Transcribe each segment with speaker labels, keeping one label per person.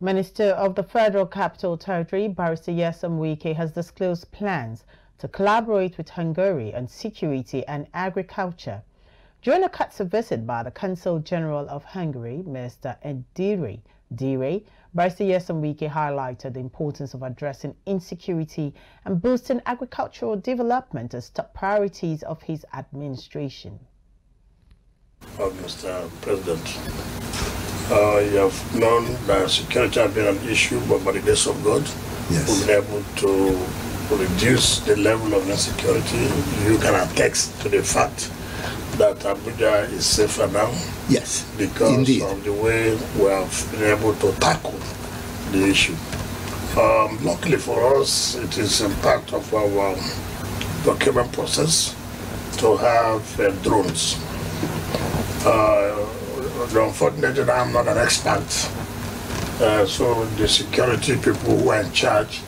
Speaker 1: Minister of the Federal Capital Territory, Barrister Nyesom Wike, has disclosed plans to collaborate with Hungary on security and agriculture. During a Katsa visit by the Consul General of Hungary, Mr. Endire Dire, Barrister Nyesom Wike highlighted the importance of addressing insecurity and boosting agricultural development as top priorities of his administration.
Speaker 2: Mr. Uh, President, uh, you have known that security has been an issue, but by the grace of God, yes. we've been able to reduce the level of insecurity. You can attest to the fact that Abuja is safer now.
Speaker 3: Yes,
Speaker 2: because
Speaker 3: indeed.
Speaker 2: of the way we have been able to tackle the issue. Um, luckily for us, it is a part of our procurement process to have uh, drones. Unfortunately, I'm not an expert. Uh, so the security people who are in charge,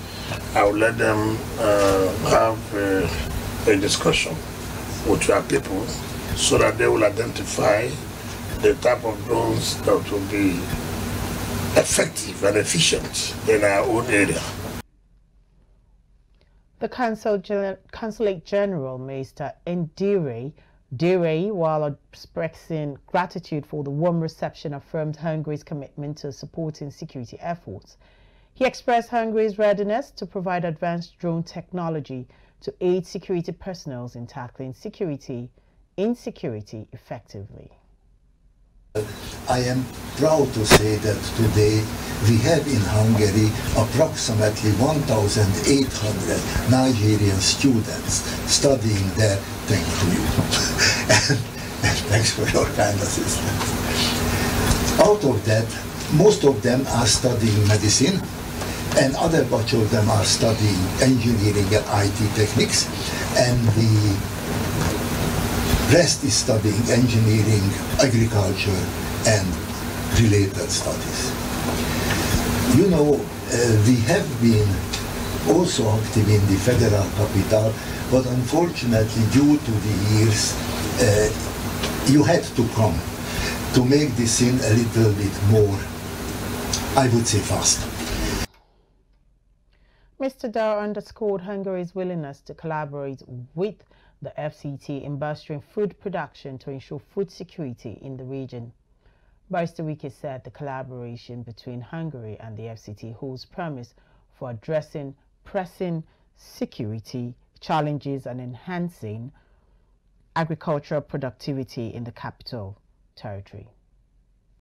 Speaker 2: I will let them uh, have a, a, discussion with your people so that they will identify the type of drones that will be effective and efficient in our own area.
Speaker 1: The consul, Consulate General, Mr. Endire, Dire, while expressing gratitude for the warm reception, affirmed Hungary's commitment to supporting security efforts. He expressed Hungary's readiness to provide advanced drone technology to aid security personnel in tackling security insecurity effectively.
Speaker 3: I am proud to say that today we have in Hungary approximately 1,800 Nigerian students studying there. Thank you. and, and thanks for your kind assistance. Out of that, most of them are studying medicine and other bunch of them are studying engineering and IT techniques and the Rest is studying engineering, agriculture, and related studies. You know, uh, we have been also active in the federal capital, but unfortunately, due to the years, uh, you had to come to make this scene a little bit more, I would say, faster.
Speaker 1: Mr. Dar underscored Hungary's willingness to collaborate with the FCT in bolstering food production to ensure food security in the region. Barrister Wike said the collaboration between Hungary and the FCT holds promise for addressing pressing security challenges and enhancing agricultural productivity in the capital territory.